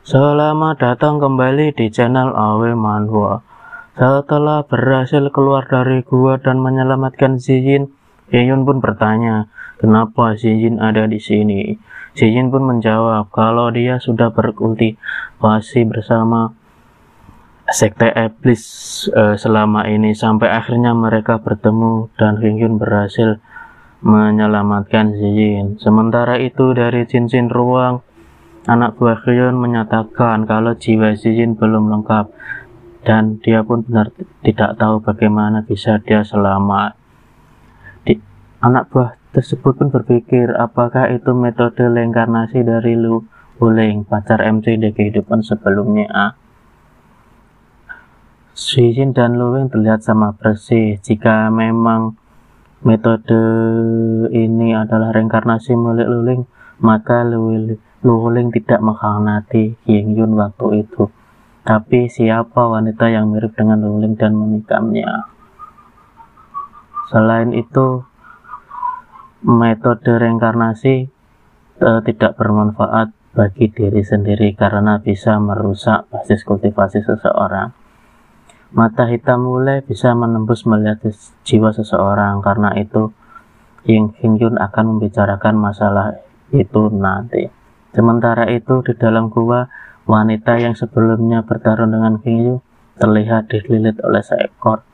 Selamat datang kembali di channel Awe Manhwa. Setelah berhasil keluar dari gua dan menyelamatkan Zijin Yeyun pun bertanya Kenapa Zijin ada di sini? Zijin pun menjawab kalau dia sudah berkultivasi bersama Sekte Iblis eh, selama ini. Sampai akhirnya mereka bertemu dan Hyun berhasil menyelamatkan Zijin. Sementara itu dari cincin ruang, anak buah Hyun menyatakan kalau jiwa Zijin belum lengkap dan dia pun benar tidak tahu bagaimana bisa dia selamat. Di, anak buah tersebut pun berpikir apakah itu metode reinkarnasi dari Lu Wuling, pacar MC di kehidupan sebelumnya. Zijin dan Lu Wing terlihat sama persis. Jika memang metode ini adalah reinkarnasi milik Luling, maka Luling tidak mengkhianati Ying Yun waktu itu. Tapi siapa wanita yang mirip dengan Luling dan menikamnya? Selain itu, metode reinkarnasi eh, tidak bermanfaat bagi diri sendiri karena bisa merusak basis kultivasi seseorang. Mata hitam mulai bisa menembus melihat jiwa seseorang karena itu Ying Yun akan membicarakan masalah itu nanti. Sementara itu di dalam gua wanita yang sebelumnya bertarung dengan Yu terlihat dililit oleh seekor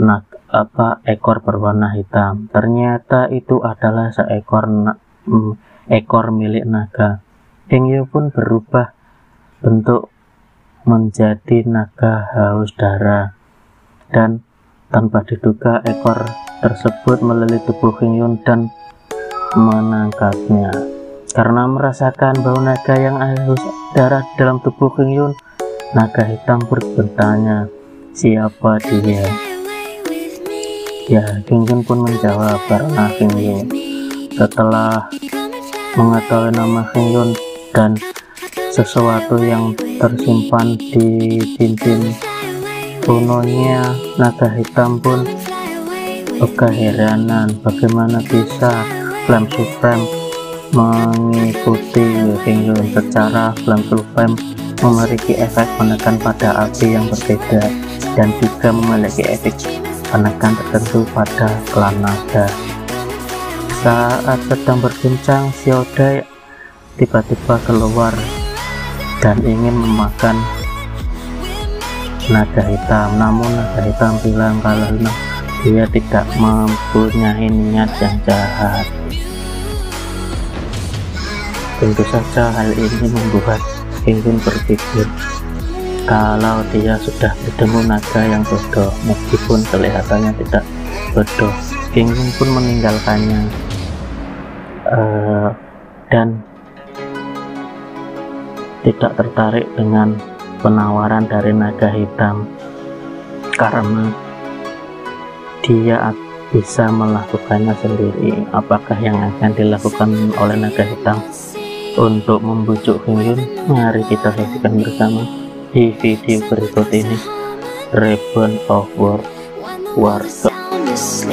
nak apa ekor berwarna hitam. Ternyata itu adalah seekor na, mm, ekor milik naga. King Yu pun berubah bentuk menjadi naga haus darah dan tanpa diduga ekor tersebut melilit tubuh Yun dan menangkapnya karena merasakan bau naga yang haus darah dalam tubuh Yun naga hitam bertanya siapa dia? Ya Yun pun menjawab karena Yun. Setelah mengetahui nama Yun dan sesuatu yang tersimpan di cincin kunonya naga hitam pun keheranan bagaimana bisa Flame Supreme mengikuti Yun secara Supreme memiliki efek menekan pada api yang berbeda dan juga memiliki efek penekan tertentu pada klan naga saat sedang berbincang Xiaodai tiba-tiba keluar dan ingin memakan naga hitam. Namun naga hitam bilang kalau dia tidak mempunyai niat yang jahat tentu saja hal ini membuat Kingpin berpikir kalau dia sudah bertemu naga yang bodoh meskipun kelihatannya tidak bodoh. Kingpin pun meninggalkannya. Uh, dan tidak tertarik dengan penawaran dari naga hitam karena dia bisa melakukannya sendiri. Apakah yang akan dilakukan oleh naga hitam untuk membujuk Hyun mari kita saksikan bersama di video berikut ini. Reborn of War. War. Of space,